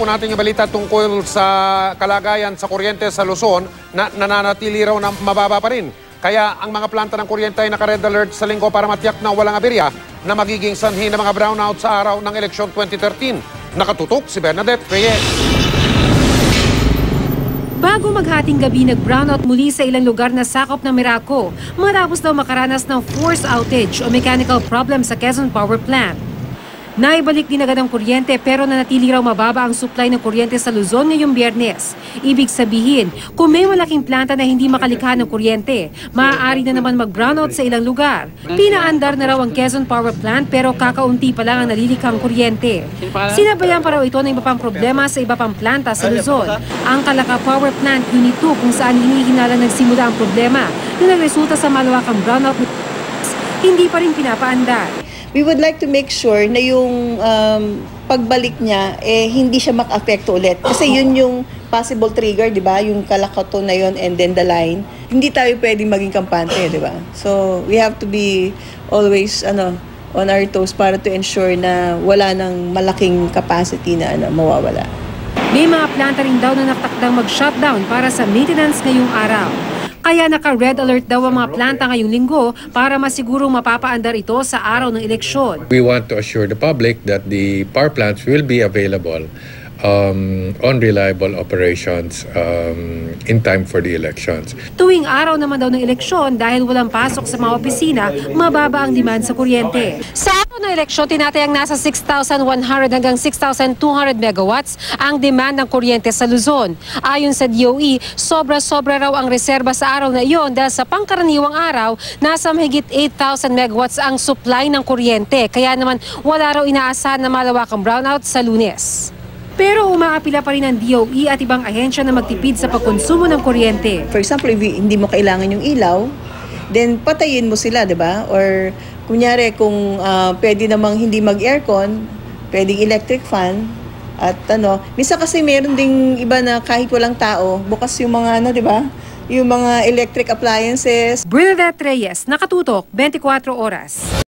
po natin yung balita tungkol sa kalagayan sa kuryente sa Luzon na nananatili raw na mababa pa rin. Kaya ang mga planta ng kuryente ay naka-red alert sa linggo para matiyak na walang aberya na magiging sanhi ng mga brownout sa araw ng eleksyon 2013. Nakatutok si Bernadette Reyes. Bago maghating gabi, nag-brownout muli sa ilang lugar na sakop ng Miraco matapos daw makaranas ng force outage o mechanical problem sa Quezon Power Plant. Naibalik din agad ang kuryente pero nanatili raw mababa ang supply ng kuryente sa Luzon ngayong biyernes. Ibig sabihin, kung may malaking planta na hindi makalikha ng kuryente, maaari na naman mag-brownout sa ilang lugar. Pinaandar na raw ang Quezon Power Plant pero kakaunti pa lang ang nalilikhang kuryente. Sinabayan pa raw ito ng iba pang problema sa iba pang planta sa Luzon. Ang Calaca Power Plant Unit 2 kung saan hinihinala nagsimula ang problema na nagresulta sa malawakang brownout hindi pa rin pinapaandar. We would like to make sure na yung um, pagbalik niya, eh, hindi siya maka-apekto ulit. Kasi yun yung possible trigger, di ba? Yung kalakato na yun and then the line. Hindi tayo pwedeng maging kampante, di ba? So, we have to be always, ano, on our toes para to ensure na wala nang malaking capacity na ano, mawawala. May mga planta rin daw na natakdang mag-shutdown para sa maintenance ngayong araw. Kaya naka-red alert daw ang mga planta ngayong linggo para masigurong mapapaandar ito sa araw ng eleksyon. We want to assure the public that the power plants will be available um, on reliable operations um, in time for the elections. Tuwing araw naman daw ng eleksyon dahil walang pasok sa mga opisina, mababa ang demand sa kuryente. Sa araw ng eleksyon, tinatayang nasa 6,100 hanggang 6,200 megawatts ang demand ng kuryente sa Luzon. Ayon sa DOE, sobra-sobra raw ang reserba sa araw na iyon dahil sa pangkaraniwang araw, nasa mahigit 8,000 megawatts ang supply ng kuryente. Kaya naman wala raw inaasahan na malawakang brownout sa lunes. Pero umaapila pa rin ang DOE at ibang ahensya na magtipid sa pagkonsumo ng kuryente. For example, if hindi mo kailangan yung ilaw, then patayin mo sila, di ba? Or kunyari kung uh, pwede namang hindi mag-aircon, pwedeng electric fan, at ano, minsan kasi meron ding iba na kahit walang tao, bukas yung mga ano, di ba? Yung mga electric appliances. Bernadette Reyes, Nakatutok, 24 Oras.